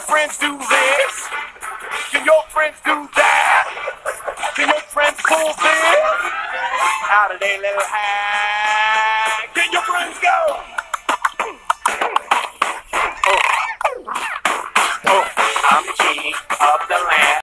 friends do this? Can your friends do that? Can your friends pull this How do they little hat? Can your friends go? Oh. Oh. I'm the king of the land.